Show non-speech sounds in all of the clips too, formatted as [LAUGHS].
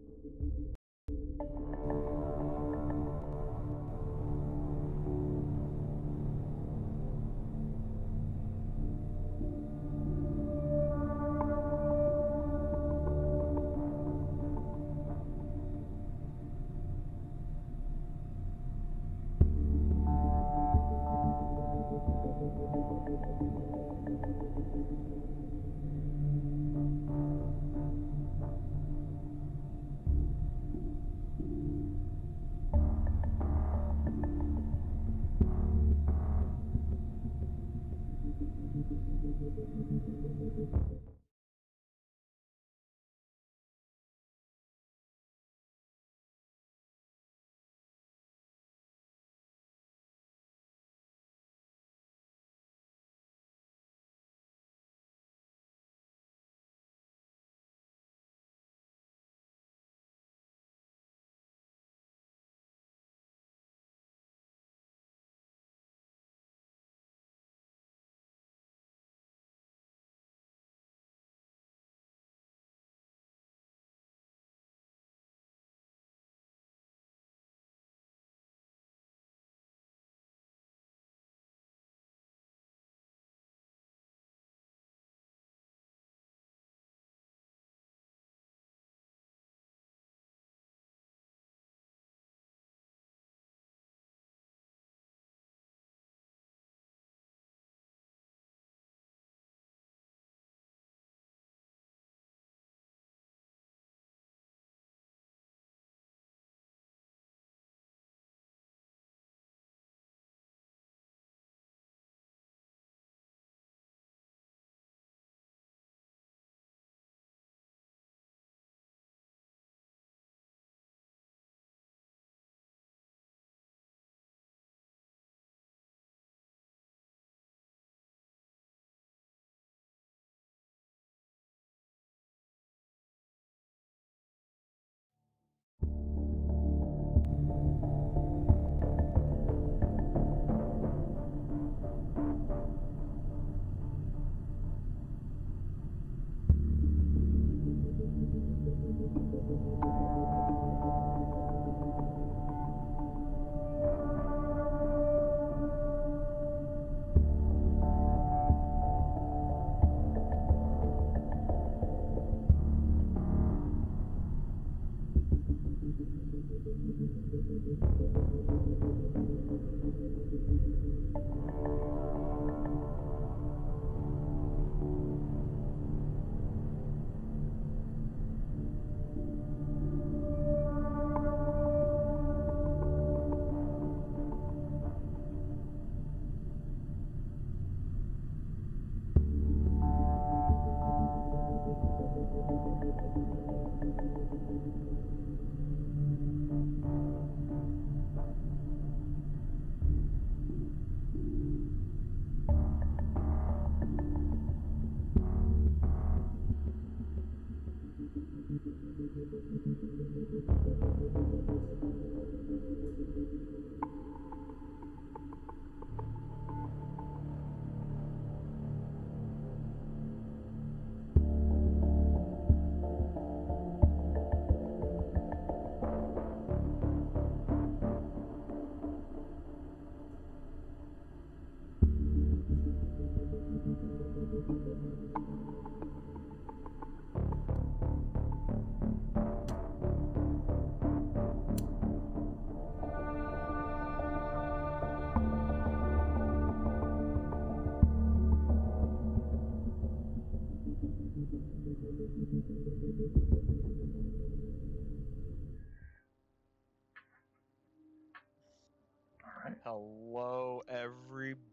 Thank you.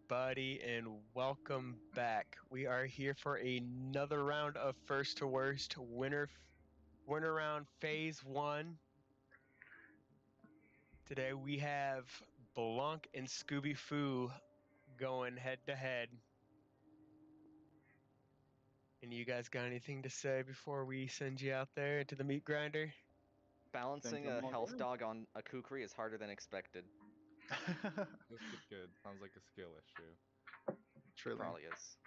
everybody, and welcome back. We are here for another round of First 2 Wurst Wiener Winter Round Phase One. Today we have Blanc and Scooby Foo going head to head. And you guys got anything to say before we send you out there to the meat grinder? Balancing a health dog on a kukri is harder than expected. [LAUGHS] This is good. Sounds like a skill issue. Truly. Probably is.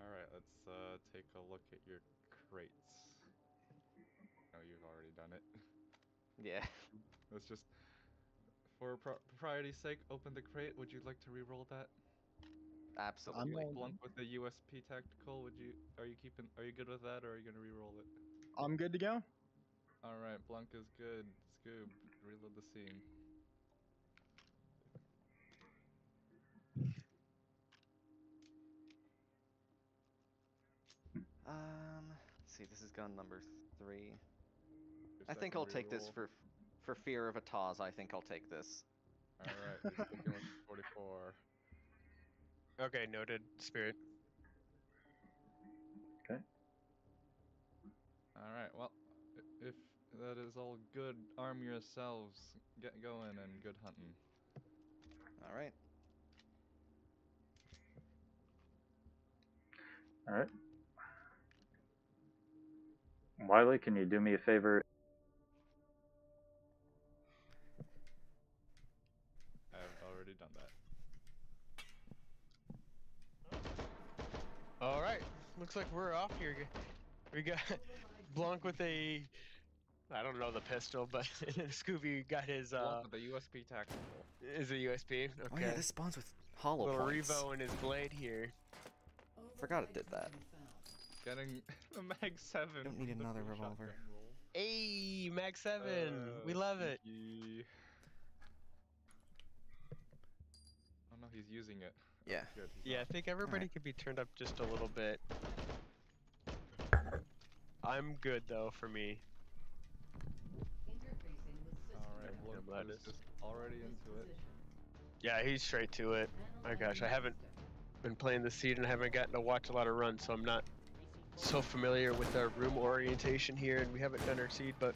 All right, let's uh, take a look at your crates. know you've already done it. [LAUGHS] Yeah. Let's just, for pro- propriety's sake, open the crate. Would you like to re-roll that? Absolutely. I'm- Blunk with the USP tactical. Would you? Are you keeping? Are you good with that, or are you gonna re-roll it? I'm good to go. All right, Blunk is good. Scoob, reload the scene. Um, let's see, this is gun number three. Your I think I'll take this for for fear of a Taz. I think I'll take this. All right, you're 44. Okay, noted. Spirit. Okay. All right, well, if that is all good, arm yourselves. Get going and good hunting. All right. All right. Wiley, can you do me a favor? I've already done that. All right. Looks like we're off here. We got [LAUGHS] Blanc with a, I don't know the pistol, but [LAUGHS] Scooby got his uh, Blunk with the USP tactical. is a USB. Okay. Oh yeah, this spawns with hollow Little points. Revo and his blade here. Forgot it did that. Getting [LAUGHS] a mag seven. Don't need another revolver. shotgun roll. Hey, Mag Seven. we Uh, love it. sneaky. Oh no, he's using it. Yeah. Good. Yeah, I think everybody could be turned up just a little bit. I'm good though for me. All right, Yeah, Blunk I'm glad is it's- just already into it. Yeah, he's straight to it. My gosh, I haven't been playing the seed and I haven't gotten to watch a lot of runs, so I'm not so familiar with our room orientation here, and we haven't done our seed. But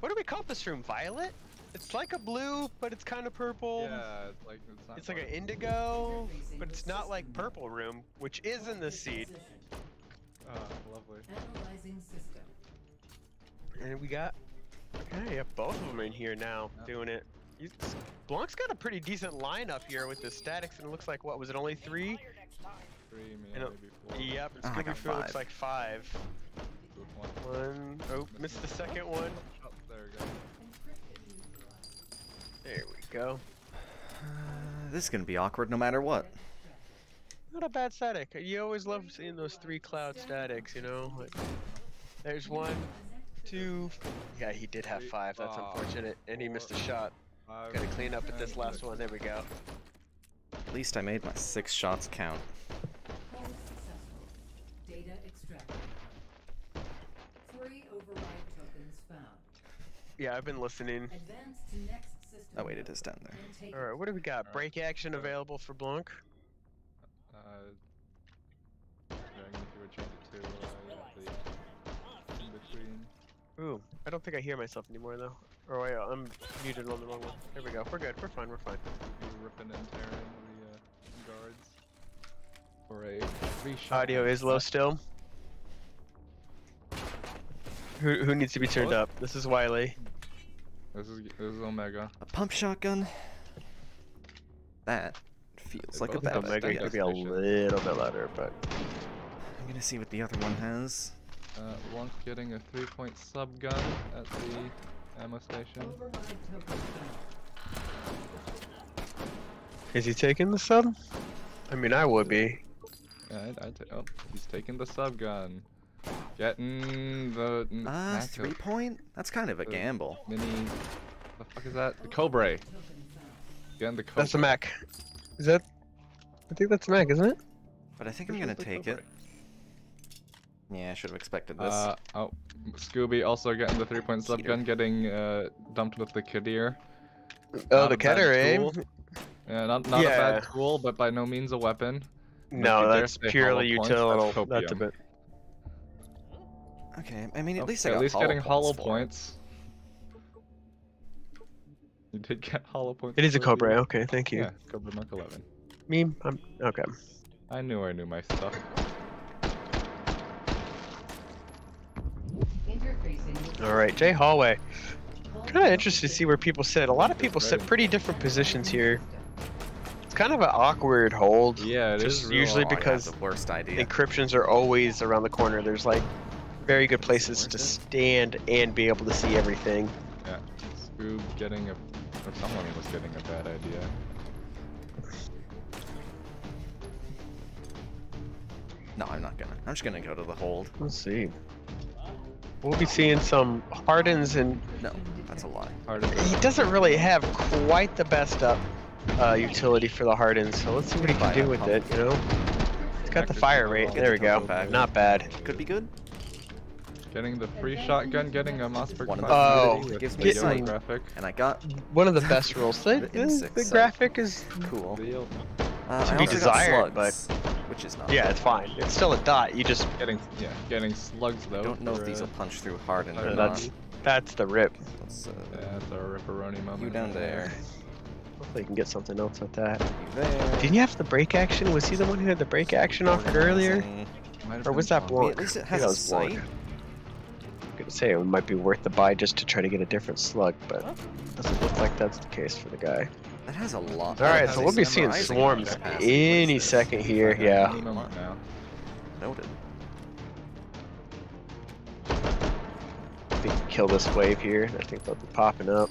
what do we call this room? Violet? It's like a blue, but it's kind of purple. Yeah, it's like it's not. It's like an indigo, but it's not like purple room, which is in the seed. Ah, lovely. Analyzing system. And we got, okay, yeah, both of them in here now Yep. doing it. He's, Blanc's got a pretty decent lineup here with the statics, and it looks like what was it only three? Three, I yeah, know- maybe four. Yep, and Oh, I Scooby got looks like five. Good one. One, oh, missed the second one. Oh, there we go. There we go. Uh, [SIGHS] this is gonna be awkward no matter what. Not a bad static. You always love seeing those three cloud statics, you know? Like, there's one, two. Yeah, he did have five. That's unfortunate. And he missed a four, shot. Five, Gotta clean up at this last one. There we go. At least I made my six shots count. Hold successful. Data extracted. Three override tokens found. Yeah, I've been listening. Advance to next. Oh wait, it node is down there. Alright, what do we got? Alright, Break action available for Blanc. Uh, yeah, if you would change it to uh, yeah, the in between. Ooh, I don't think I hear myself anymore though. Or wait, I'm muted on the wrong one. There we go. We're good. We're fine. We're fine. You ripping and tearing the uh, guards for a three shot. Audio is low still. Who, who needs to be turned What? up? This is Wiley. This is this is Omega. A pump shotgun. That feels They like a both bad have Omega idea. could be a little bit louder, but I'm gonna see what the other one has. Uh, Blanc getting a three-point sub gun at the ammo station. Override token found. is he taking the sub? I mean, I would be. Yeah, I, I ta- oh, he's taking the sub gun. Getting the Ah, Mac- three point? That's kind of a Uh, gamble. mini. The fuck is that? The Cobra. Token. Getting the Cobra. That's a Mac. Is that? I think that's a Mac, isn't it? But I think I'm gonna take Cobra? it. Yeah, I should have expected this. Uh, oh, Scooby also getting the three-point sub gun, getting uh, dumped with the Kedr. Oh, Not the a bad Kedr, eh? Yeah, not not a bad tool, but by no means a weapon. No, that's purely hollow points, that's utility. That's a bit. Okay, I mean, at Okay, least I at least hollow getting hollow for points. You did get [LAUGHS] hollow points. It is a for the- Cobra. Okay, thank you. Yeah, Cobra Mark 11. Me, I'm okay. I knew I knew my stuff. All right, Jay Hallway. Kind of interested to see where people sit. A lot of people sit pretty different positions here. It's kind of an awkward hold. Yeah, it is Just real usually I got because the worst idea. Encryptions are always around the corner. There's like very good places to it? stand and be able to see everything. Yeah. Scoob getting a or someone was getting a bad idea. No, I'm not gonna. I'm just gonna go to the hold. Let's see. We'll be seeing some Hardens, and No, that's a lie. Hard as he doesn't really have quite the best up uh, utility for the Hardens. So let's see what he can do with it. You know, it's got the fire rate. There we go. total. Not bad. Could be good. Getting the free shotgun, getting a Mossberg One of Oh, with gives me yellow sight. graphic. And I got One of the [LAUGHS] best rolls. The, The the, insect the sight. graphic is cool. Uh, To I be also got desired, slugs, which is not. yeah, bad. it's fine. It's still a dot. You just Getting yeah, getting slugs though. I don't know if these uh, will punch through hardened or Uh, not. that's that's the rip. Let's, uh, Yeah, that's a ripperoni moment. you down there. Hopefully, you can get something else with that. You there. Didn't you have the break action? Was he the one who had the break action offered earlier? Organizing. Might have Or was that Blanc. I at least it has think a that was Blanc. Sight. I'm gonna say it might be worth the buy just to try to get a different slug, but doesn't look like that's the case for the guy. That has a lot. All right, so we'll be seeing swarms capacity. What is any second here. Yeah. any moment now. Noted. I think we kill this wave here. I think they'll be popping up.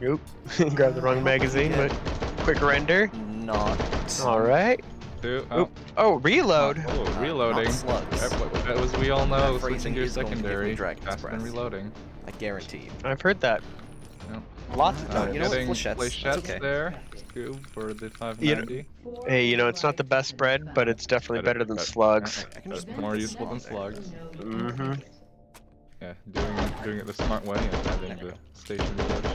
Nope. [LAUGHS] Grab the wrong magazine, but quick render. Not. All right. Two. Oh, Oh, reload. oh, uh, reloading. Not slugs. That, was we all know. That phrasing Switching gear is going to give me secondary. Dragon's Faster than Breath. reloading. I guarantee you. I've heard that. Yep. Lots of Uh, times. you know what, flechettes, flechettes okay. there. Scoob for the You know- Hey, you know it's not the best spread, but it's definitely better than but- slugs. I can That's more useful than slugs. Mm-hmm. Yeah, doing it, doing it the smart way and having the station reload.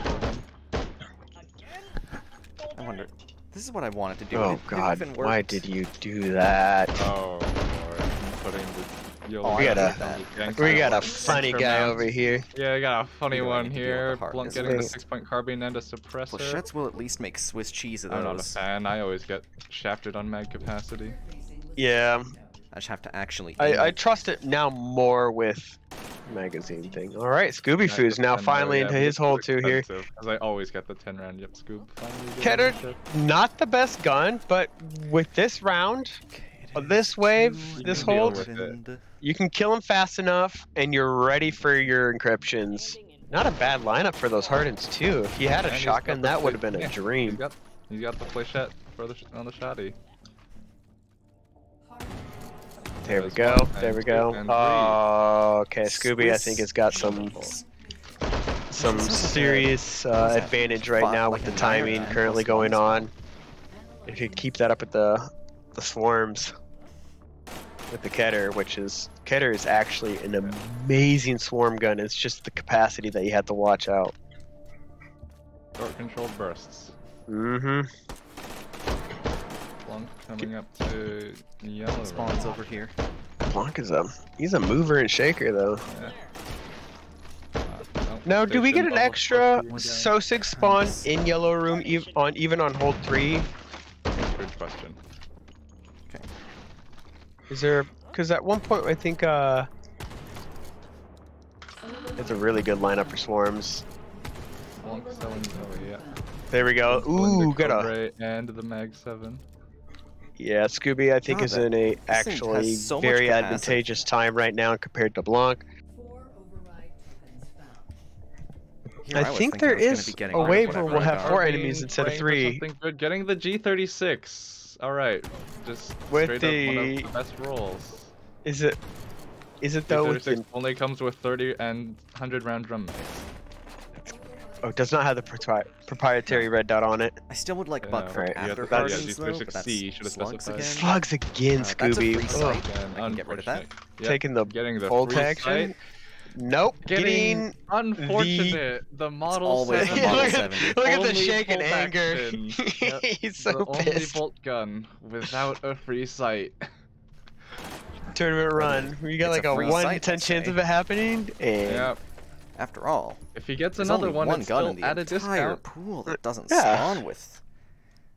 I wonder. This is what I wanted to do. Oh It- it God, even why did you do that? Oh, Lord. Putting the Oh, We got a- We got a funny guy mounts. over here. Yeah, I got a funny Either way, I one need to deal with here. Blunt of getting the six point carbine and a suppressor. Flechettes will at least make Swiss cheese of those. I'm not a fan. I always get shafted on mag capacity. Yeah, I just have to actually. I, I trust it now more with magazine thing. All right, Scooby Foo's now 10 finally yeah, into his hole too too here. expensive, Cause I always get the 10 round. Yep, Scoob. Finally doing Kedr, not the best gun, but with this round, uh, this wave, You this can deal hold, with it. And, you can kill him fast enough, and you're ready for your encryptions. Not a bad lineup for those Hardens too. If you had a shotgun, that would have been a yeah, He's dream. got, he's got the flechette for the on the shotty. There we go. There we go. Oh, okay. Scooby, I think Swiss has got some some This is like a- serious uh, advantage right now with the a nine or timing currently plus going on. If you keep that up with the the swarms with the Kedr, which is Kedr is actually an amazing swarm gun. It's just the capacity that you have to watch out. Short controlled bursts. Mm-hmm. Blanc coming up to yellow. Spawns over here. Blanc is a he's a mover and shaker though. Uh, Now, do we get an extra 14. Sosig spawn in yellow room ev- on even on hold three? Good question. Okay. Is there? Because at one point I think uh, it's a really good lineup for swarms. Blanc selling. Oh yeah. There we go. Selling the Ooh, got a and the Mag Seven. Yeah. Scooby, I think God, is in a actually so very capacity. advantageous time right now compared to Blanc. Four override weapons found. Here I was think thinking there was gonna is be getting a rid of wave where we'll have four enemies instead of praying for three. Something good. Getting the G36. All right. Just With straight up one the- of the best rolls. Is it? Is it though? G36 the, only comes with 30 and 100 round drum mags. Oh, it does not have the propri- proprietary red dot on it. I still would like Yeah, buck for right. You have after to- that's- yeah, though, but G36C, that's you should have slugs again. Slugs again, Uh, that's a Scooby. free Ugh. sight. Again, I can get rid of that. Yep, Taking the getting the hold free action. sight. Nope. Getting Getting unfortunate. The, model always seven the Model look, at, 70. look at the Only shaking anger. [LAUGHS] Yep. He's so the only bolt gun without a free sight. Tournament run. You got It's like a a, one in ten chance of it happening, and Yep. After all, If he gets there's another only one, one gun still in the at a entire discount. pool that doesn't Yeah. spawn with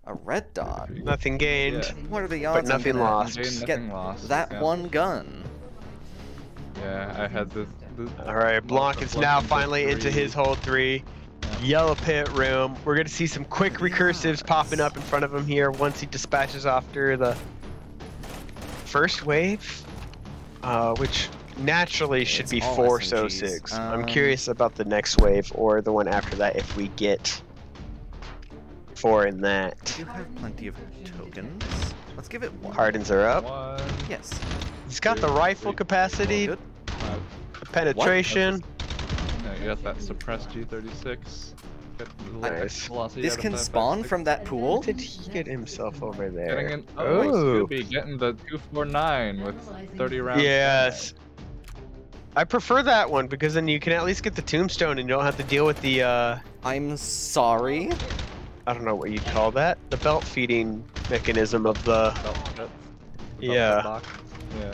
a red dot. nothing gained. Yeah. What are the odds? I'm nothing gonna lost. Gain, Get nothing lost. that yeah. one gun. Yeah, I had this. this All right, Blanc is now finally into his hold three. Yellow pit room. We're gonna see some quick recursives popping up in front of him here once he dispatches after the first wave, uh, which naturally should It's be all four SMGs. so six. I'm Um, curious about the next wave or the one after that if we get four in that. We have plenty of tokens. Let's give it one. Hardens are up. One. Yes. He's got the rifle three. capacity, Good. Five. the penetration. Yeah, you got that suppressed G36. Got the I- little Nice. This can that spawn from that pool. Did he get himself over Getting there? an, oh, Oh. Scooby getting the 249 with 30 rounds. Yes. I prefer that one because then you can at least get the tombstone and you don't have to deal with the uh I'm sorry. I don't know what you'd call that. The belt feeding mechanism of the Belt belt Yeah. clip. Yeah.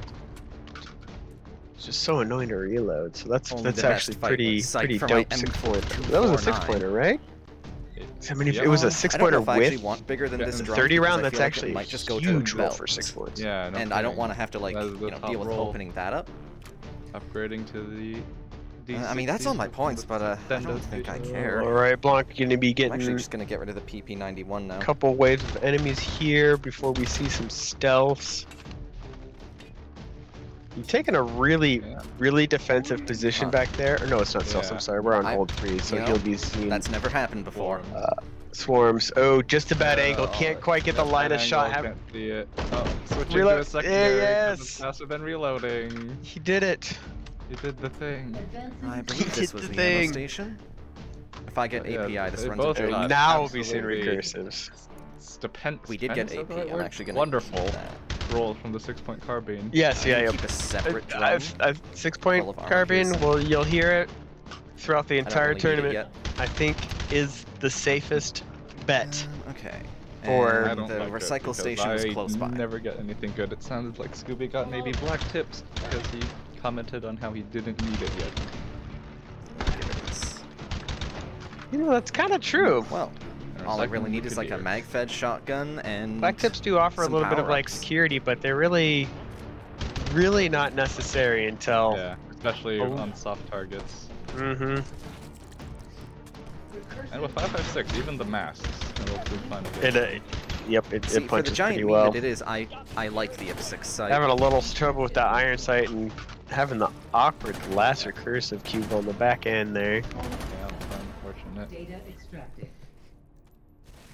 it's just so annoying to reload. So that's Only that's actually pretty pretty dope six pointer. That was a six-pointer, right? I mean if it was a six I don't know pointer I with want bigger than Yeah, this 30 because round, that's like actually might just go to huge the roll belt. for six points. Yeah, no and I don't want to have to like you know deal with roll. opening that up. Upgrading to the. Uh, I mean that's all my points, but uh, I don't think I care. Alright, Blanc gonna be getting... I'm actually just gonna get rid of the PP91 now. a couple waves of enemies here before we see some stealths. You're taking a really, Yeah. really defensive position Huh. back there. Or no, it's not stealth. I'm sorry. We're on I- hold three, so you know, he'll be seen. That's never happened before. Swarms. Oh, just a bad angle. Uh, Can't quite get the line of shot. angle, Have- Can't see it. Oh, switching Reload- to a secondary. 'cause yes. It's faster than reloading. He did it. He did the thing. I He believe this did was the the ammo thing. station. If I get Yeah, API, this they runs both into got now we'll be seeing recursives. Stupend- We did get stupendous, is that AP. I'm actually gonna Wonderful keep roll from the six point carbine. Yes, yeah, gonna yeah. Keep a separate drum. I've, I've six point full of armor carbine. Well, you'll hear it throughout the entire really need it tournament. I think is the safest bet. Um, okay. Or- I And don't the like recycle because station was close by. never get anything good. It sounded like Scooby got maybe black tips because he commented on how he didn't need it yet. Give. You know, that's kind of true. Well, Or all I really need is like a Brigadier. mag-fed shotgun and Black tips do offer a little bit of like security, but they're really, really not necessary until. Yeah, especially Oh. on soft targets. Mm-hmm. And with 556, even the masks, it'll do fine It, uh, yep, it, See, it for the punches giant pretty well. that it is, I I like the M6 sight. Having a little trouble with that iron sight and having the awkward last recursive cube on the back end there. Yeah, unfortunate. Data extracted.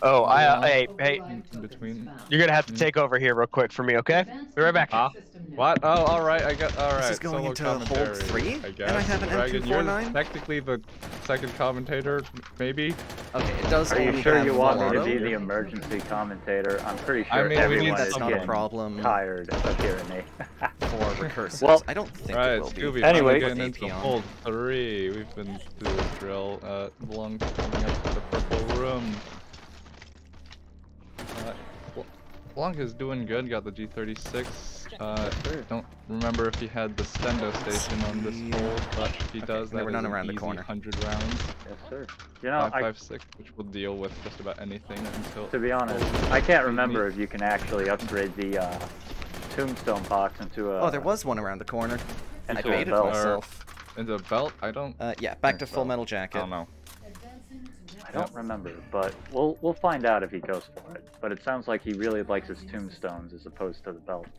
Oh, I, uh, hey, hey, in between. you're gonna have to take over here real quick for me, okay? Be right back. Huh? What? Oh, alright, I got, alright. This is going solo into hold three, I and I have an Dragon, you're M249? technically the second commentator, maybe? Okay, it does Are only you sure you want me to be the emergency commentator? I'm pretty I sure mean, we need everyone That's is not a getting problem tired of hearing me. [LAUGHS] for recursives. Well- I don't think Right, it will be. Scooby, Anyway. finally getting into AP on. hold three. We've been through this drill. Uh, Long coming up to the purple room. Uh, Bl- Blanc is doing good, got the G36. Uh, don't remember if he had the Stendo station on this see. hold, but if he Okay, does, they that were is none around the corner. 100 rounds. yes, sir. You know, I, 556, which will deal with just about anything until... to be honest, I can't remember if you can actually upgrade the uh, tombstone box into a Oh, there was one around the corner. I into a it belt. myself. Into a belt? I don't... Uh, yeah, back to Full so. Metal I Jacket. don't know. Advancing to I don't remember, but we'll we'll find out if he goes for it. But it sounds like he really likes his tombstones as opposed to the belts.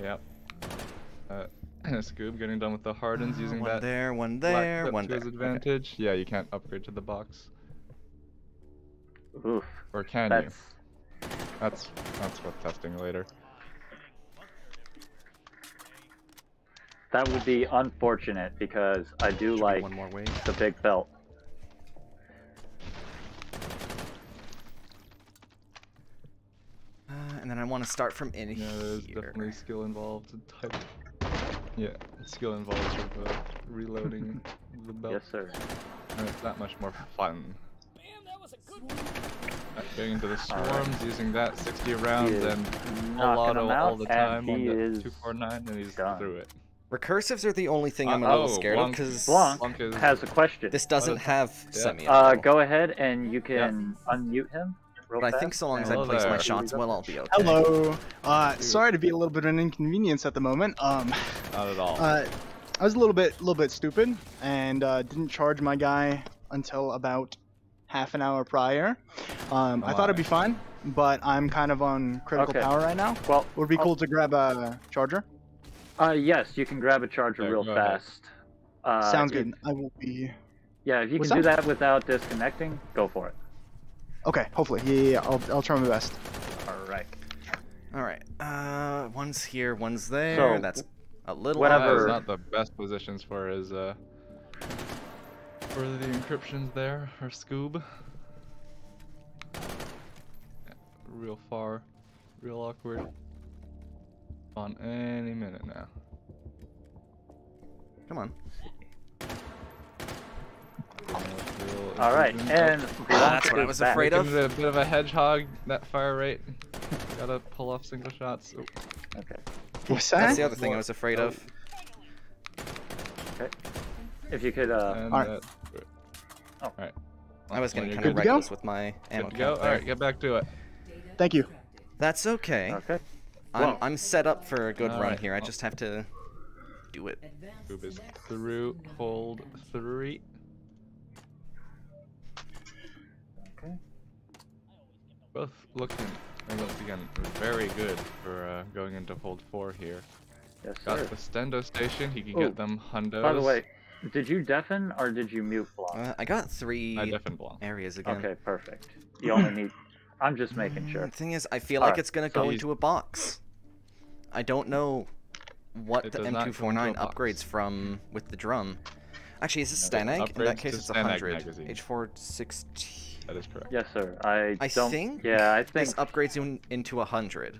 Yep. Uh, [CLEARS THROAT] Scoob getting done with the Hardens using one that there, one there, clip one to there. his Okay. advantage. Yeah, you can't upgrade to the box. Oof, Or can that's you? That's that's worth testing later. that would be unfortunate because I do Should like one more wave. the big belt. Uh, and then I want to start from in Yeah, there's here. definitely skill involved. and Type. Yeah, skill involved with uh, reloading [LAUGHS] the belt. Yes, sir. And it's that much more fun. Uh, getting into the Alright. swarms, using that 60 rounds is and full knocking auto all the time on he the is 249, and he's done. through it. Recursives are the only thing Uh, I'm a little oh, scared of because Blanc Blanc is- has a question. this doesn't Uh, have yeah. semi. Uh, go ahead and you can unmute him. Real But I think so long as I Hello place my shots well, I'll be okay. Hello. Uh, sorry to be a little bit of an inconvenience at the moment. Um, Not at all. uh, I was a little bit, little bit stupid and uh, didn't charge my guy until about half an hour prior. Um, I thought it'd be fine, but I'm kind of on critical Okay. power right now. Well, Would be I'll- cool to grab a charger? Uh, yes, you can grab a charger Yeah, real fast. Uh, Sounds if- good. I will be. Yeah, if you What's can do that? that without disconnecting, go for it. Okay, hopefully. Yeah, yeah, yeah. I'll, I'll try my best. Alright. Alright. Uh, one's here, one's there. So, That's a little whatever- That is However- not the best positions for his uh for the encryptions there or Scoob. Real far, real awkward. On any minute now. Come on. Real All right, and Ah, that's what I is was back. afraid of. a bit of a hedgehog, that fire rate. [LAUGHS] Gotta pull off single shots. Oop. Okay. What's that? That's the other thing I was afraid of. Okay. If you could, uh, And Alright. that- Oh. Alright. I was When getting kind of good go? reckless with my ammo Good to go? there. Alright, get back to it. Thank you. That's okay. okay. I'm, Well- I'm set up for a good run Alright, here. I just have to do it. Scoob is through, hold three. Both looking, and once again, very good for uh, going into hold four here. Yes, Got sir. the stendo station, he can Ooh, get them hundos. By the way, did you deafen or did you mute Blanc? Uh, I got three I definitely belong. areas again. okay, perfect. You only need. I'm just making sure. The Thing is, I feel like Alright, it's gonna so go he's- into a box. I don't know what It the does not go into a M249 box. upgrades from with the drum. Actually, is this Okay, Stanag? In that case, it's Stanag 100. magazine. H416. That is correct. Yes, sir. I, I don't. think Yeah, I think. This upgrades in, into 100.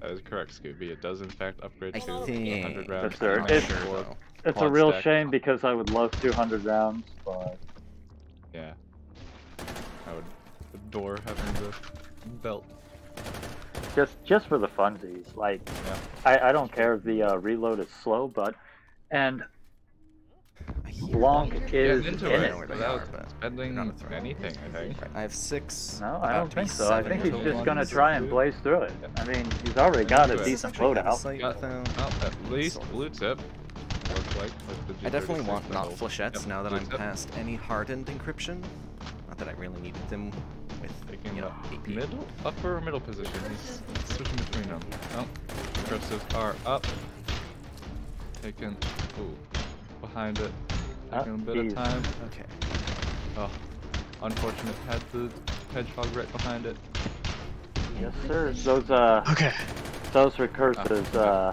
That is correct, Scooby. It does in fact upgrade I to a think. 100 round. Yes, sir. I'm It's- sure, Or- It's a real stack. shame because I would love 200 rounds, but Yeah. I would adore having the belt. just just for the funsies, like Yeah. I, I don't care if the uh, reload is slow, but and I hear Blanc them. is Getting into in I it know where it. they without are, but spending they're not anything, I think. I have six. No, I don't think so. I think he's just gonna try and blaze through it. I mean, he's already got a decent Actually have a loadout. sight, Got- though. Well, at least blue tip. Looks like I definitely want not level. flechettes Yep, now that blue I'm tip. past any hardened encryption. Not that I really needed them with, Taking you know, AP. middle, upper or middle position. He's switching between them. Oh, cursives are up. Taking, ooh, behind it. Ah, Taking a bit he's- of time. Okay. Oh, unfortunate. Had the hedgehog right behind it. Yes, sir. Those uh, Okay. those recursives uh,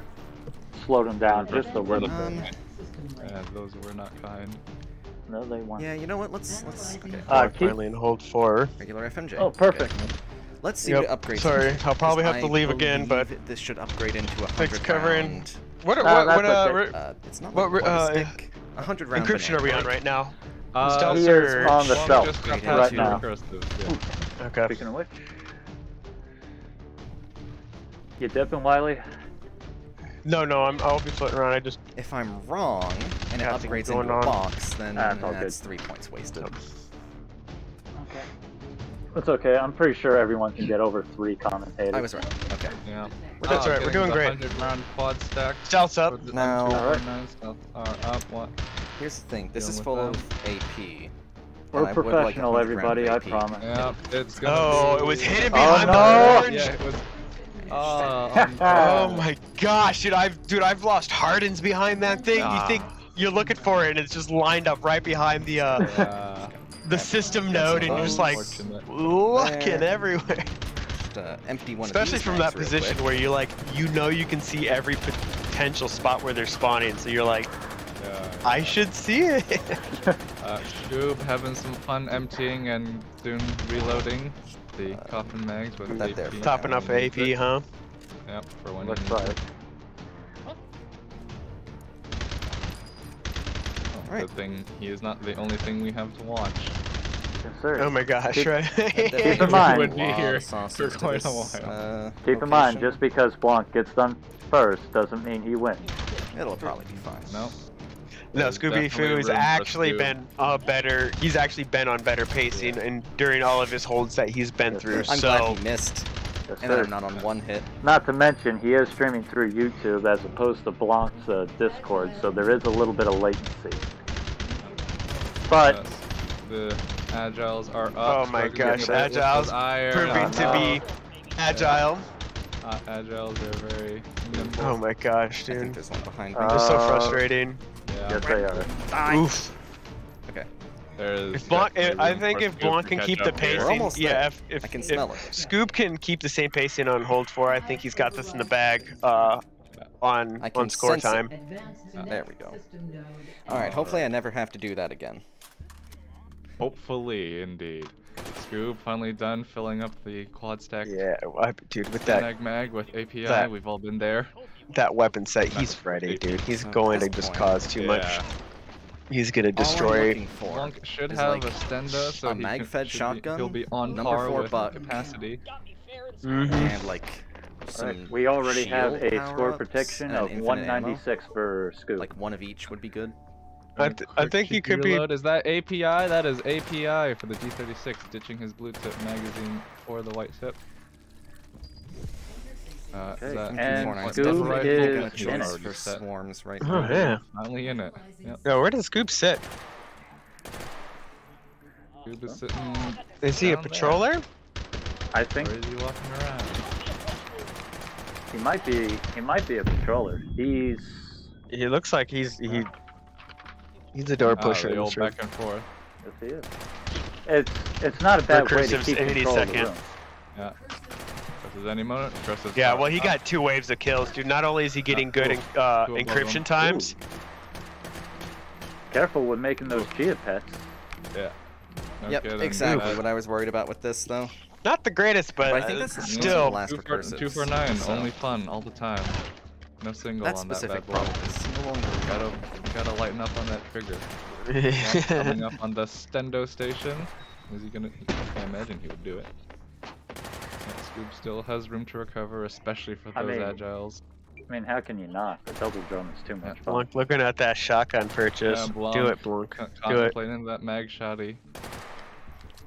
slowed him down just a little Um, bit. And those were not kind. No, they weren't. Yeah, you know what? Let's let's okay. Uh, keep- finally in hold four. Regular FMJ. Oh, perfect. Good. Let's see Yep, what upgrades. sorry, into, I'll probably 'cause have to leave again, but- This should upgrade into a Thanks, hundred covering. round. What? Uh, what? that's What? Uh, okay. Uh, it's not What like re- quad uh, stick. A hundred round. encryption are we on right now? Uh, Stealth he is search. on the Well, stealth just got right now. recursive, yeah. Okay. Speaking of which, you dipping, Wiley? No, no, I'm. I'll be floating around. I just. If I'm wrong and it Nothing upgrades going into a on. box, then it's all that's good. three points wasted. Okay. That's okay. I'm pretty sure everyone can get over three commentators. I was right. Okay. Yeah. That's Oh, right, we're doing great. 100 round quad stack. Stealth's up. Now- M249 stealth up. What? Here's the thing. This Dealing is full them. of AP. We're and I would like professional, everybody. I promise. Yeah, it's gonna Oh, be... it was hidden Oh, behind no! the orange. Yeah, it was... Oh, [LAUGHS] um, [LAUGHS] Oh my gosh, dude! I've dude, I've lost hardens behind that thing. You think Ah. you're looking for it, and it's just lined up right behind the uh yeah. The system node, and you're just like looking There. everywhere. Just uh, empty one Especially of from that position quick. where you like you know you can see every potential spot where they're spawning, so you're like, Yeah, I should see it. [LAUGHS] Uh, Scoob having some fun emptying and soon reloading the Uh, coffin mags with put that AP. Topping up AP, huh? Yep, for when Let's he try needs it. Alright. Good thing he is not the only thing we have to watch. Yes, sir. Oh my gosh, Keep- right? [LAUGHS] Keep in mind- would be here for quite a while. uh, Keep in mind, just because Blanc gets done first doesn't mean he wins. It'll probably be fine. No. No, Scooby definitely Foo has actually been a better. He's actually been on better pacing, and during all of his holds that he's been Yes, through. I'm so glad he missed, Yes, and that sir. I'm not on one hit. Not to mention, he is streaming through YouTube as opposed to Blanc's uh, Discord, so there is a little bit of latency. But Yes. The agiles are up. Oh my Starting to get gosh, Agiles proving to be agile. uh, agiles are very nimble. Oh my gosh, dude. there's one behind me. Uh, This is so frustrating. yeah. Yes, they are. Die. Oof. There's If Blanc, definitely I think if Blanc can keep the up here. We're pacing, yeah, if, if, I can if it. Scoop can keep the same pacing on hold four, I think he's got this in the bag uh, on I can on score sense it. time. Uh, there we go. All right. Hopefully, I never have to do that again. Hopefully, indeed. Scoop finally done filling up the quad stack Yeah, I- dude, with that mag mag with API. that- We've all been there. that weapon set, he's ready, dude. He's At going to just point, cause too much. He's gonna destroy. looking for Blanc should have like a stendo, so a he mag-fed can, should be- shotgun, he'll be on number par four with buck. capacity. Mhm. and like some Alright, we already have a score protection of infinite ammo. 196 for Scoop. Like one of each would be good. I, th- I think he cheeky could be. Is that API? That is API for the G36, ditching his blue tip magazine for the white tip. Uh, Okay, is that and Four Scoop is Taking a in chance for set. swarms right Oh now. yeah. Finally in it. Yep. Yo, where does Scoop sit? Scoop is sitting. Is he a Down there. patroller? I Or think is he walking around? He might be he might be a patroller. He's He looks like he's he. He's a door Ah, pusher. the in old back and forth. yes he is. It's it's not a bad way to keep any control of the second. room. Yeah. Presses any moment. Presses Yeah, well, he up. got two waves of kills, dude. Not only is he getting good cool. en- uh, Two above encryption him. times, Careful with making those Gia pets. Yeah. No Yep, kidding. exactly Uh, what I was worried about with this though. Not the greatest, but, But I think this is still. the last two for, recursives. two for nine, so only fun all the time. No single That on that specific bad boy. problem is no longer Gotta, gotta lighten up on that trigger. Blanc [LAUGHS] coming up on the stendo station. Is he gonna? I can't imagine he would do it. Yeah, Scoob still has room to recover, especially for I those mean- agiles. I mean, how can you not? The double drum is too much fun. Blanc, looking at that shotgun purchase. Yeah, Blanc. Do it, Blanc. Con- Do it. contemplating that mag shotty.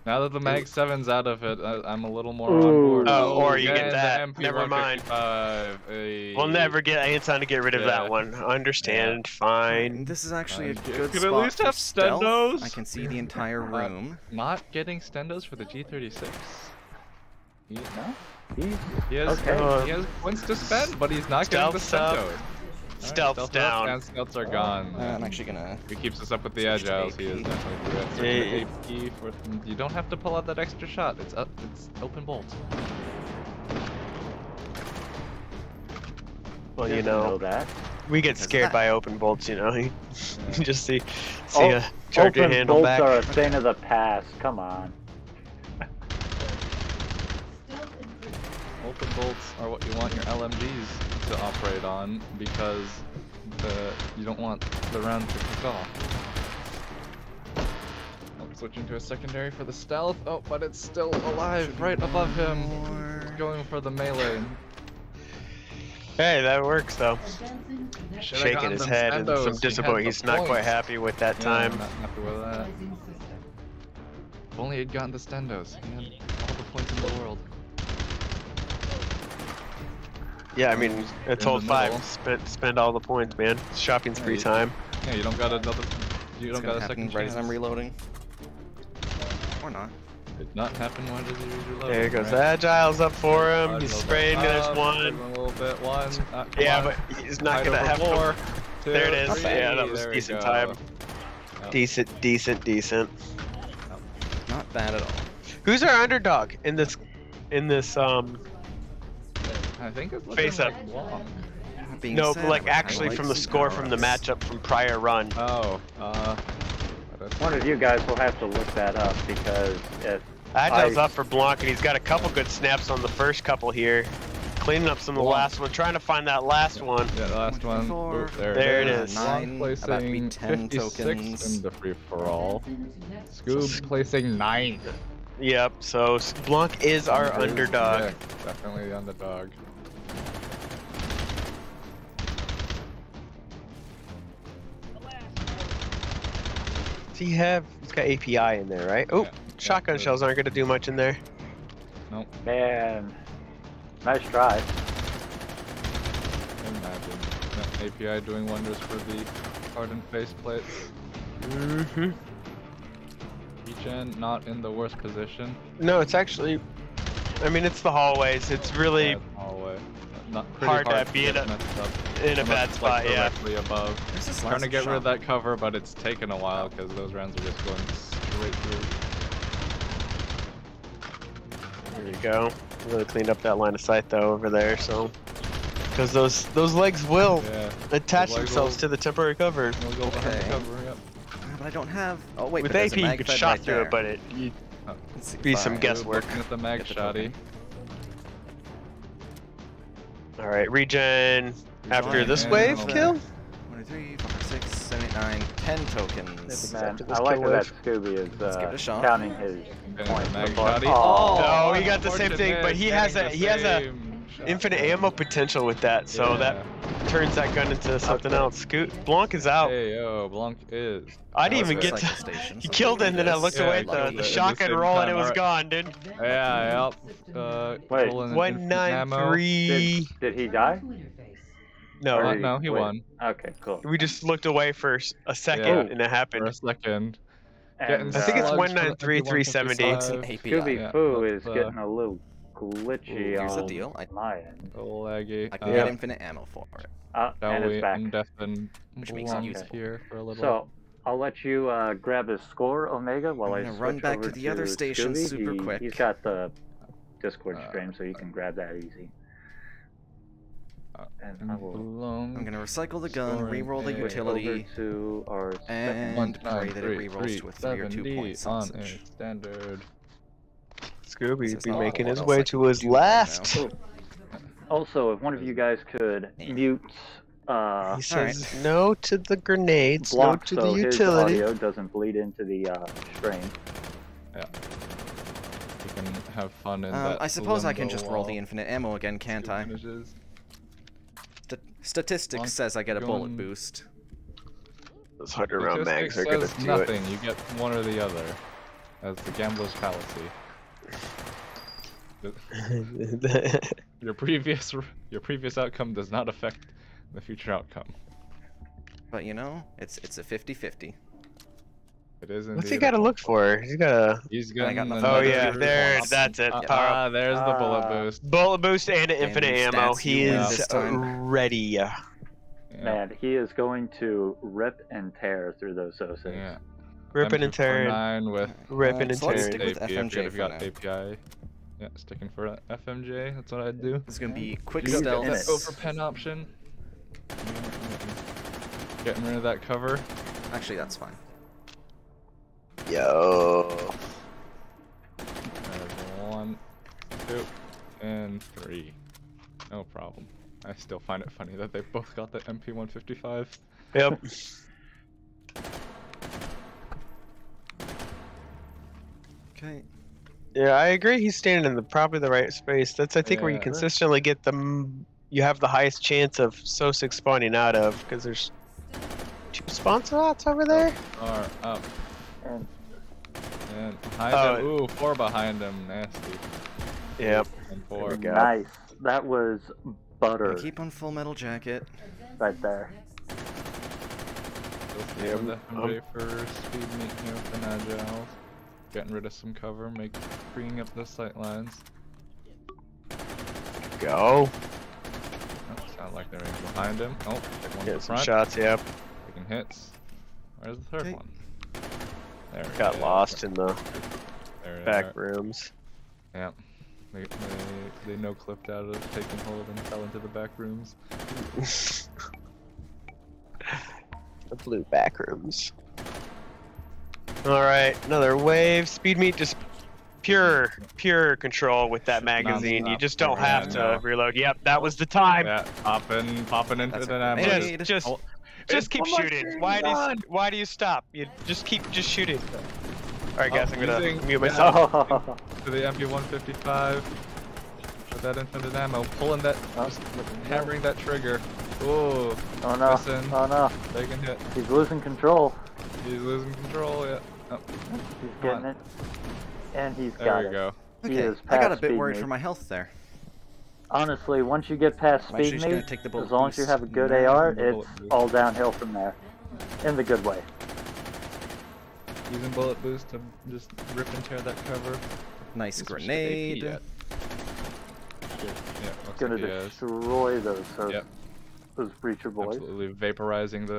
Now that the mag 7's out of it, I, I'm a little more Ooh. on board. Oh, or you get and the that. Never mind. 155, a- We'll never get Anton to get rid of Yeah. that one. Understand? Fine. This is actually a Uh, good could at least have stealth. stendos. I can see the entire Uh, room. Not getting stendos for the G36. He, No? He's he has Okay. Uh, he has points to spend, but he's not getting the Stealth's stendos. up. Alright, Stealth's stealth up down. And stealths are gone. Uh, I'm actually gonna. He keeps us up with the Switch to agiles, he is definitely through it. So AP for you don't have to pull out that extra shot. It's up. It's open bolt. Well, you doesn't know, that. we get scared that- by open bolts. You know, [LAUGHS] you Yeah. just see see Oh, a charger Open handle bolts back. are a thing of the past. Come on. Open bolts are what you want your LMGs to operate on because the you don't want the round to kick off. Oh, switching to a secondary for the stealth. Oh, but it's still alive right above him. Going for the melee. Hey, that works though. Advancing to next Should've Shaking his head and some disappointment. He's not quite happy with that Yeah, time. I'm not happy with that. If only he'd gotten the stendos. He had all the points in the world. Yeah, I mean, it's In hold five. Spend spend all the points, man. Shopping spree you- time. Yeah, you don't got another. You don't got a second right chance. as I'm reloading. Or not. Did not happen. Why does he reload? There goes right? Agile's up for him. Alright, He's spraying. bit There's one. a little bit. One. Uh, Yeah, on. but he's not Height gonna have four. Two, There it is. three, Yeah, that was there decent time. Yep. Decent, decent, decent. Not bad at all. Who's our underdog in this? In this um. I think it's Face up. like being No, said, but like actually like from the score from the matchup from prior run. Oh, uh. that's- One of you guys will have to look that up because it. Agile's I- up for bloonk, and he's got a couple good snaps on the first couple here. Cleaning up some of the last one, trying to find that last one. Yeah, the last one. Four. Oop, there, There it it is. is. Nine, bloonk about to be placing 10 56 tokens. in the free for all. Advancing Scoob placing nine. Yep. So bloonk is our underdog. Yeah, definitely the underdog. Does he have? He's got API in there, right? Oh, Yeah, shotgun good. shells aren't gonna do much in there. Nope. Man. Nice try. Imagine. Yeah, API doing wonders for the hardened face plates. Mm-hmm. Regen not in the worst position. No, it's actually. I mean, it's the hallways. It's really Yeah, hallway. Not pretty Hard hard, to be in a- In a bad it's, like, spot, yeah. Directly above. There's this Trying to last get rid of that cover, but it's taken a while because those rounds are just going straight through. There you go. Really cleaned up that line of sight though over there, so because those those legs will Yeah. attach legs themselves will- to the temporary cover. We'll go behind the Okay. cover. Yep. Ah, But I don't have. Oh wait, With AP, you could shot right through there. it, but it you Let's see, be some guesswork. Looking at the mag Get shotty. token. All right regen after this wave kill. One, two, three, four, five, six, seven, eight, nine, ten tokens. Man, I like kill that. Scooby is Let's give it uh, counting his And points. mag. Oh, Oh, he got the same thing, but he has a- he has a Infinite ammo potential with that, so that turns that gun into something else. Scoot bloonk is out. Hey yo, bloonk is. I didn't even get to. cycle station, He [LAUGHS] so killed it, and then I looked Yeah, away at the, at the the shotgun same roll, and it was alright. gone, dude. Yeah, yep. Uh, Wait, pulling an One nine ammo. three. Did, did he die? No, Or Uh, no, he wait. won Okay, cool. we just looked away for a second, Yeah. and it happened. for happened. a second. And, I think it's uh, slugs for the 193, 370. It's an 155. API. Scooby Yeah, Foo that's, is uh, getting a little glitchy Here's the deal. I, my end. A little laggy. I can Uh, get infinite ammo for it. Uh, Shall and we it's back. indefinite Which makes it bloonk useful. here for a little? So, I'll let you uh, grab his score, Omega, while I'm gonna switch run back over to the other station Scooby. super He- quick. He's got the Discord Uh, stream, so you can grab that easy. Uh, And I will. I'm gonna recycle the gun, re-roll the utility, to our and One, nine, pray that it three, re-rolls three, to a three or two 70 point on sausage. a standard. Scooby Says be making his way I to his do right left. Also, if one of you guys could mute uh, He says no to the grenades, no block to so the his audio doesn't bleed into the uh, stream. You can have fun in Um, that I suppose I can just roll the infinite ammo again, can't I? St- statistics bloonk says I get a bullet boost. Those hundred round mags are Statistics gonna says do it. nothing. You get one or the other. As the gambler's fallacy. The- [LAUGHS] Your previous your previous outcome does not affect the future outcome. But you know, it's it's a 50-50. It is What's he got to look for? He's got He's I getting got Oh yeah, there. That's it. Ah, Power up. ah, there's the bullet Ah. boost. Bullet boost and infinite new ammo. stats He is ready. Yeah. Man, he is going to rip and tear through those OSIs. yeah. Ripping and tearing. With Ripping Alright, and tearing. stick with AP. FMJ I've got now. API. Yeah, sticking for a- FMJ. That's what I'd do. It's gonna be quick You got stealth. the Let's go for pen option. Getting rid of that cover. Actually, that's fine. Yo. There's one, two, and three. No problem. I still find it funny that they both got the MP155. Yep. [LAUGHS] Okay. Yeah, I agree. He's standing in the probably the right space. That's I think where you Yeah. consistently get the you have the highest chance of Sosig spawning out of because there's two spawn slots over there. Are up. And And behind Oh. him. Ooh, four behind him. Nasty. Yep. And four. we nice. That was butter Gonna keep on full metal jacket. right there. Yeah, using the um, FMJ for speed meet here with an agile. Getting rid of some cover, make freeing up the sight lines. Go. Oh, sound like they're in behind him. Oh, take one to Get the some front. shots. Yep. Taking hits. Where's the third Okay. one? There Got go. lost in the There back are. rooms. Yeah. They, they, they no clipped out of taking hold and fell into the back rooms. [LAUGHS] the blue back rooms. All right, another wave. Speed meet just pure, pure control with that magazine. You just don't have to reload. Yep, that was the time. Yeah, popping, popping into That's the a ammo. Just, just, Oh, just keep shooting. Why do you, why do you stop? You just keep just shooting. All right, guys, Oh, I'm gonna mute myself. Oh, [LAUGHS] to the MP155 with that infinite ammo, pulling that, oh, just hammering that trigger. Ooh, oh no! Listen. Oh no! taking hit. He's losing control. He's losing control. Yeah. Oh, He's getting it, and he's there got we it. go. He Okay, is I got a bit worried meet. for my health there. Honestly, once you get past I'm speed just take the as long as you have a good now. AR, it's boost. all downhill from there, in the good way. Using bullet boost to just rip and tear that cover. Nice Just switch to AP grenade. yet. Yeah, looks Gonna like he is. destroy those those, Yep. those breacher boys. Absolutely vaporizing the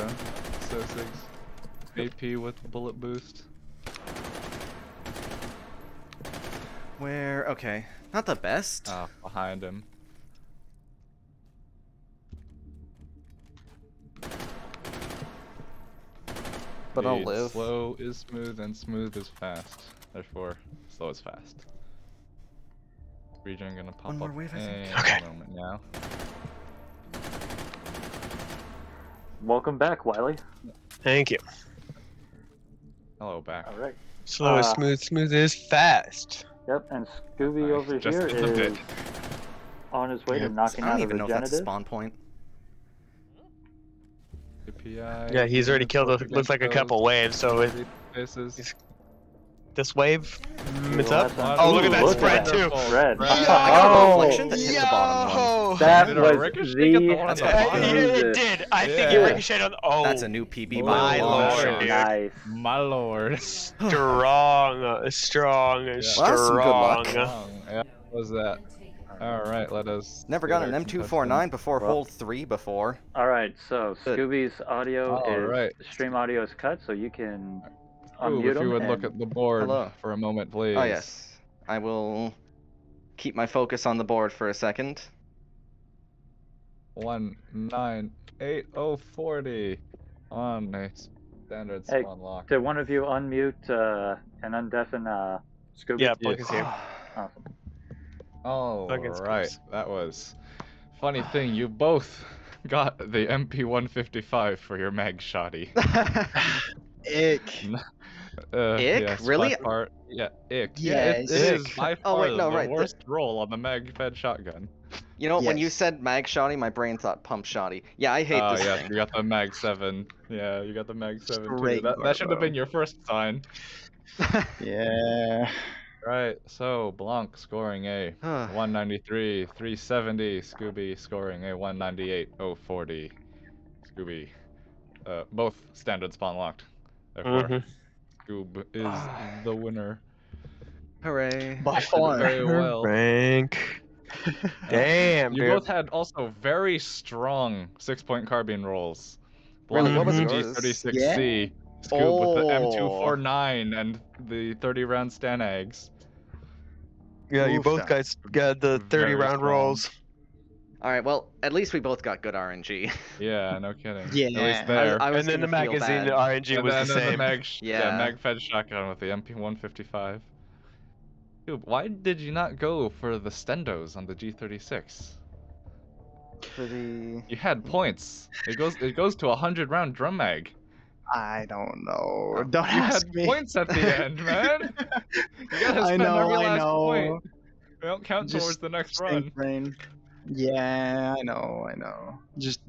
Sosigs. AP with bullet boost. Where? Okay, not the best. Ah, behind him. But I'll live. Slow is smooth and smooth is fast. Therefore, slow is fast. Regen gonna pop One more up wave, I think. Okay. moment now. Welcome back, Wiley. Thank you. Hello back. All right. Slow is Uh, smooth, smooth is fast. Yep, and Scooby Nice, over just here a is on his way Yeah. to knocking I out don't even know if that's a spawn point. API. Yeah, he's already killed. A, looks like a couple waves. So it, Faces. He's- this wave, mm, it's up. Oh, not- look at that Ooh, spread that. too. Red. Red. Oh, Reflection that hit the bottom one. That Did was the the one on the bottom? yeah, it did. I think it ricocheted on. Oh, That's a new PB by my a lord, dude. Nice. My lord. strong, strong, Well, that's some good luck. strong. Yeah, what was that? Alright, let us. Never get got an. M249 before Well- hold three before. All right, so Scooby's audio All is right. stream audio is cut, so you can Ooh, if you would look at the board Hello. for a moment, please. Oh yes, I will keep my focus on the board for a second. One nine eight oh forty on a standard Hey, spawn lock. Did one of you unmute uh, and undeafen uh, Scooby? Yeah, Plug Yes. is here. Awesome. All Fucking right, scoops. that was funny thing. You both [LAUGHS] got the MP155 for your mag shoddy. [LAUGHS] Ick. Uh, Ick? yes, Really? far- yeah, ick. Yeah, Yeah, it, it's it is ick. by Oh, wait, no, the right, the- worst roll on the mag fed shotgun. You know, when you said mag shotty, my brain thought pump shotty. Yeah, I hate Oh this yeah, thing. you got the mag seven. Yeah, you got the mag seven. Too. Straight That, that should have been your first sign. [LAUGHS] Yeah. Right, so bloonk scoring a [SIGHS] 193, 370. Scooby scoring a 198, 040. Scooby, uh, both standard spawn locked. Therefore, Mhm. Scoob is ah. the winner. Hooray. By far. Very well. Rank. [LAUGHS] Damn, You dude. both had also very strong six point carbine rolls. Really, what was mhm. the? G36C, Scoob with the Oh. M249 and the 30 round Stanags. Yeah, you Oof, both guys got the 30 round strong. rolls. All right, well, at least we both got good RNG. [LAUGHS] Yeah, no kidding. Yeah. At Yeah. least I- there. I was And then the magazine, the. RNG and was then, the same. the mag, [LAUGHS] yeah. Yeah. mag fed shotgun with the MP155. Dude, why did you not go for the stendos on the G36? For the You had points. It goes it goes to a hundred round drum mag. I don't know. Don't You ask had me. points at the end, man. [LAUGHS] You gotta I know, every I know. point. They don't count Just towards the next Stink run. brain. Yeah, I know, I know. Just,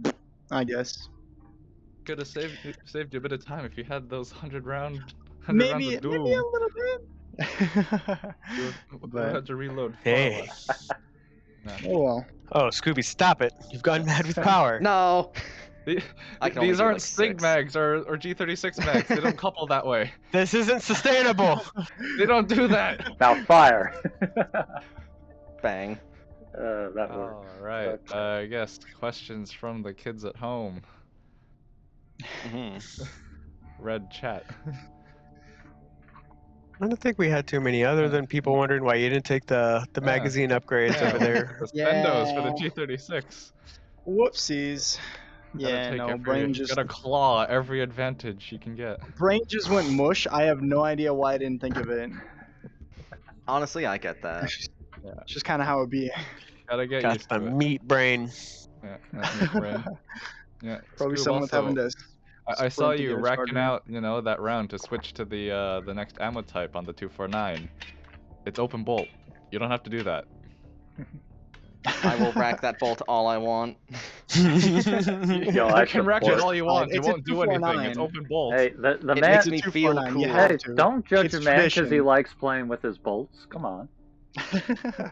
I guess. Could have saved saved you a bit of time if you had those [LAUGHS] hundred round hundred rounds Maybe, of maybe a little bit. [LAUGHS] You but- have had to reload. Hey. less. Nah. oh well. Oh, Scooby, stop it. You've gone mad with power. [LAUGHS] no. The- I can only These aren't like, Sig six. mags or, or G36 mags. They don't couple that way. This isn't sustainable. They don't do that. Now fire. Bang. Uh, that worked. All right. Uh, I guess questions from the kids at home. Mhm. [LAUGHS] Red chat. I don't think we had too many other than people wondering why you didn't take the, the Yeah. magazine upgrades Yeah, over [LAUGHS] there. The Spendos for the G36. Whoopsies. Gotta Yeah, take no, every, brain just Gotta claw every advantage you can get. brain just went mush. I have no idea why I didn't think of it. Honestly, I get that. [LAUGHS] It's just kind of how it be. Gotta get Got used the to it. meat brain. Yeah, that's my brain. [LAUGHS] Yeah. Probably Scoob someone with also- having this. I, I saw you get a racking out, you know, that round to switch to the uh, the next ammo type on the 249. It's open bolt. You don't have to do that. I will rack that bolt all I want. [LAUGHS] Yo, you I can rack it all you want. It It's a won't do anything. It's open bolt. Hey, the, the It man. makes me feel cool. Hey, don't judge It's a man because he likes playing with his bolts. Come on. [LAUGHS]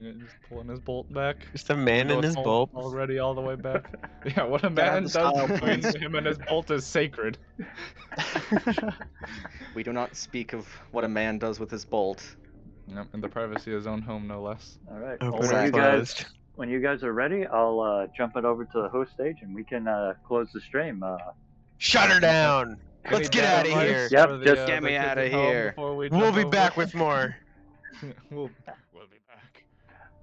Yeah, Just pulling his bolt back. Just a man Though in his bolt. Already all the way back. [LAUGHS] Yeah, what a Gotta man does between him and his bolt is sacred. [LAUGHS] We do not speak of what a man does with his bolt. Yep, in the privacy of his own home, no less. All right. Open when you guys when you guys are ready, I'll uh, jump it over to the host stage and we can uh, close the stream. Uh, Shut her down. Let's get out of here. Yep, for the, just- uh, Get me out of here. we We'll be over? back with more. [LAUGHS] we'll, we'll be back.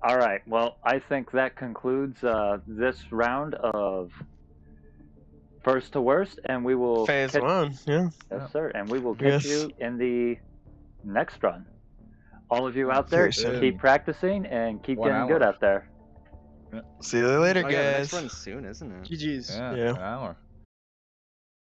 all right. Well, I think that concludes uh, this round of First 2 Wurst, and we will Phase catch- one. Yeah. Yes, sir. And we will catch Yes. you in the next run. All of you out there, keep practicing and keep One getting good out there. See you later, Oh, yeah, the guys. next one's soon, isn't it? GG's. Yeah, Yeah. an hour.